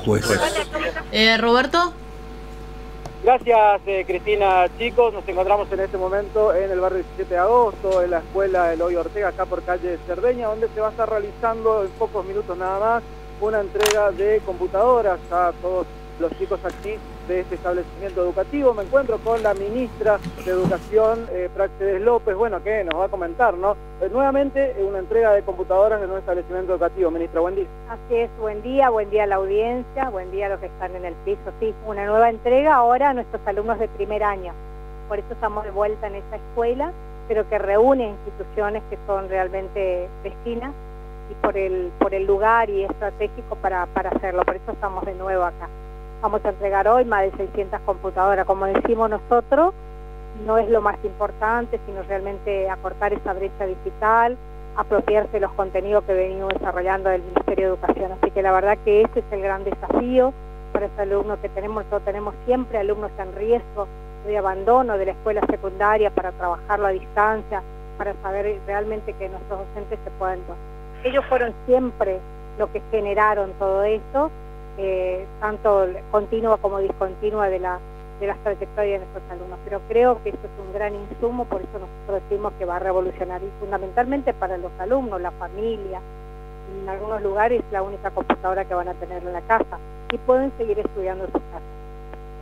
juez. Eh, Roberto. Gracias, eh, Cristina. Chicos, nos encontramos en este momento en el barrio 17 de agosto, en la escuela Eloy Ortega, acá por calle Cerdeña, donde se va a estar realizando en pocos minutos nada más una entrega de computadoras a todos los chicos aquí de este establecimiento educativo. Me encuentro con la ministra de Educación, eh, Praxedes López, bueno, que nos va a comentar, ¿no? Eh, nuevamente, eh, una entrega de computadoras en un establecimiento educativo. Ministra, buen día. Así es, buen día, buen día a la audiencia, buen día a los que están en el piso. Sí, una nueva entrega ahora a nuestros alumnos de primer año. Por eso estamos de vuelta en esta escuela, pero que reúne instituciones que son realmente vecinas y por el, por el lugar y estratégico para, para hacerlo. Por eso estamos de nuevo acá. Vamos a entregar hoy más de 600 computadoras. Como decimos nosotros, no es lo más importante, sino realmente acortar esa brecha digital, apropiarse de los contenidos que venimos desarrollando del Ministerio de Educación. Así que la verdad que ese es el gran desafío para ese alumno que tenemos. Nosotros tenemos siempre alumnos en riesgo de abandono de la escuela secundaria para trabajarlo a distancia, para saber realmente que nuestros docentes se puedan... Ellos fueron siempre lo que generaron todo esto eh, tanto continua como discontinua de, la, de las trayectorias de nuestros alumnos. Pero creo que esto es un gran insumo, por eso nosotros decimos que va a revolucionar y fundamentalmente para los alumnos, la familia, en algunos lugares la única computadora que van a tener en la casa y pueden seguir estudiando en su casa.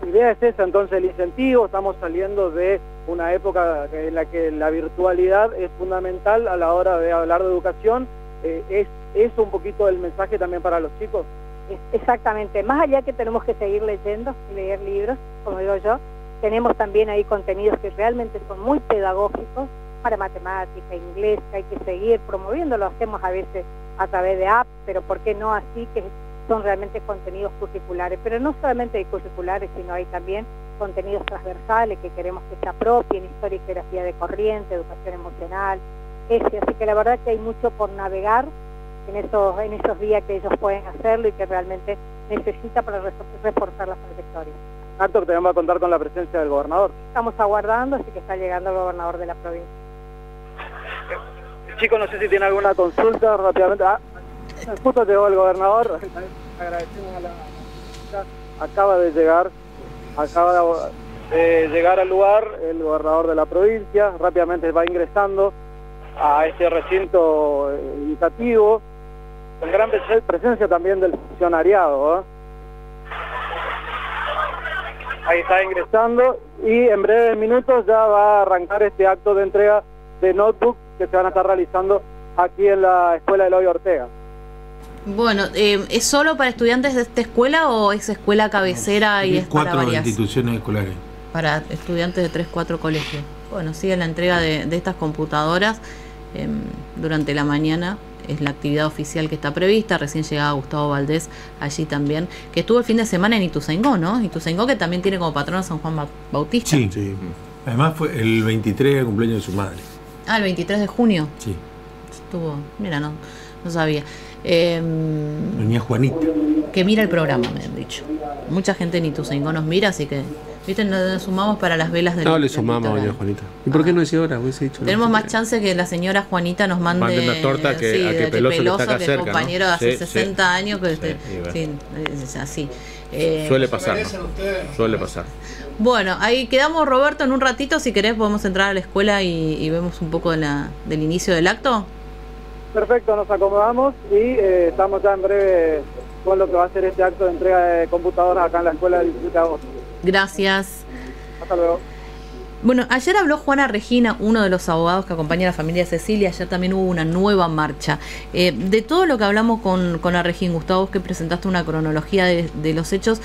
La idea es esa, entonces el incentivo, estamos saliendo de una época en la que la virtualidad es fundamental a la hora de hablar de educación, eh, ¿es eso un poquito el mensaje también para los chicos? Exactamente, más allá que tenemos que seguir leyendo, leer libros, como digo yo, tenemos también ahí contenidos que realmente son muy pedagógicos para matemática, inglés, que hay que seguir promoviendo, lo hacemos a veces a través de apps, pero ¿por qué no así que son realmente contenidos curriculares? Pero no solamente hay curriculares, sino hay también contenidos transversales que queremos que se apropien, historia y geografía de corriente, educación emocional, ese, así que la verdad que hay mucho por navegar en esos, en esos días que ellos pueden hacerlo y que realmente necesita para reforzar las trayectorias. Acto que tenemos a contar con la presencia del gobernador. Estamos aguardando, así que está llegando el gobernador de la provincia. Chicos, no sé si tiene alguna consulta rápidamente. Ah, justo llegó el gobernador. Agradecemos a la... Acaba de llegar, acaba de llegar al lugar el gobernador de la provincia. Rápidamente va ingresando a este recinto educativo con gran presencia también del funcionariado. ¿eh? Ahí está ingresando y en breves minutos ya va a arrancar este acto de entrega de notebook que se van a estar realizando aquí en la escuela de Eloy Ortega. Bueno, eh, ¿es solo para estudiantes de esta escuela o es escuela cabecera y es cuatro para varias? instituciones escolares. Para estudiantes de tres, cuatro colegios. Bueno, sigue la entrega de, de estas computadoras eh, durante la mañana es la actividad oficial que está prevista. Recién llegaba Gustavo Valdés allí también, que estuvo el fin de semana en Ituzaingó, ¿no? Ituzaingó que también tiene como patrón a San Juan Bautista. Sí, sí. Además fue el 23 de cumpleaños de su madre. Ah, el 23 de junio. Sí. Estuvo, mira, no, no sabía. Eh, Doña Juanita. Que mira el programa, me han dicho. Mucha gente en Ituzaingó nos mira, así que ¿Viste? Nos sumamos para las velas del No, le sumamos, doña Juanita. ¿Y por qué no decía ahora? Hubiese dicho. Tenemos más chance que la señora Juanita nos mande. Mande una torta que, sí, a que Peloso, que está acá que cerca, compañero hace Sí, 60 sí. años. Que este- sí, es así. Eh, Suele pasar. ¿no? Suele pasar. Bueno, ahí quedamos, Roberto, en un ratito. Si querés, podemos entrar a la escuela y, y vemos un poco de la, del inicio del acto. Perfecto, nos acomodamos y eh, estamos ya en breve con lo que va a ser este acto de entrega de computadoras acá en la escuela del 17 de agosto. Gracias. Hasta luego. Bueno, ayer habló Juana Regina, uno de los abogados que acompaña a la familia Cecilia. Ayer también hubo una nueva marcha. Eh, de todo lo que hablamos con, con la Regina, Gustavo, vos que presentaste una cronología de, de los hechos,